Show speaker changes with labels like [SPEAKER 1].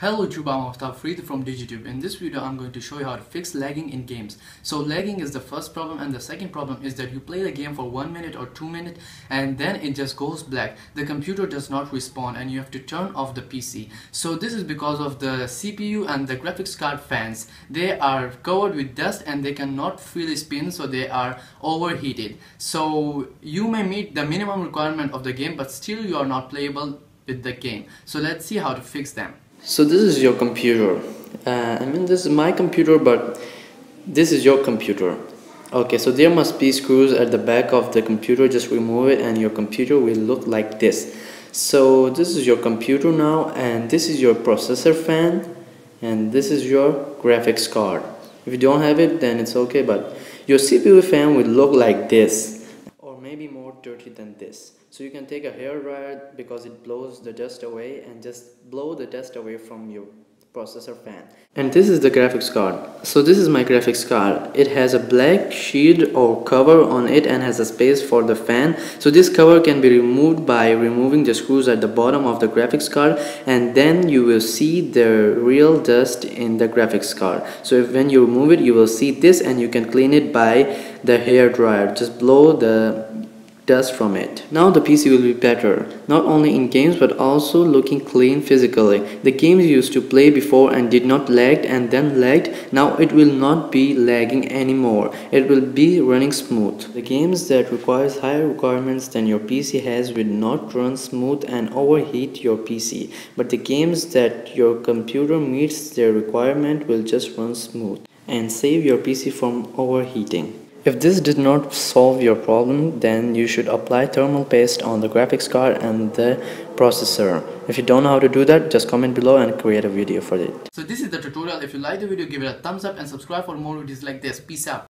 [SPEAKER 1] Hello YouTube, I'm Aftab Afridi from DigiTube. In this video, I'm going to show you how to fix lagging in games. So lagging is the first problem and the second problem is that you play the game for one minute or two minutes and then it just goes black. The computer does not respond and you have to turn off the PC. So this is because of the CPU and the graphics card fans. They are covered with dust and they cannot freely spin so they are overheated. So you may meet the minimum requirement of the game but still you are not playable with the game. So let's see how to fix them.
[SPEAKER 2] So this is your computer. Uh, I mean this is my computer but this is your computer. Okay, so there must be screws at the back of the computer. Just remove it and your computer will look like this. So this is your computer now and this is your processor fan and this is your graphics card. If you don't have it then it's okay but your CPU fan will look like this maybe more dirty than this. So you can take a hair dryer because it blows the dust away and just blow the dust away from your processor fan. And this is the graphics card. So this is my graphics card. It has a black sheet or cover on it and has a space for the fan. So this cover can be removed by removing the screws at the bottom of the graphics card and then you will see the real dust in the graphics card. So if, when you remove it you will see this and you can clean it by the hair dryer. Just blow the dust from it. Now the PC will be better, not only in games but also looking clean physically. The games you used to play before and did not lag and then lagged, now it will not be lagging anymore. It will be running smooth. The games that requires higher requirements than your PC has will not run smooth and overheat your PC. But the games that your computer meets their requirement will just run smooth and save your PC from overheating. If this did not solve your problem, then you should apply thermal paste on the graphics card and the processor. If you don't know how to do that, just comment below and create a video for it.
[SPEAKER 1] So this is the tutorial. If you like the video, give it a thumbs up and subscribe for more videos like this. Peace out.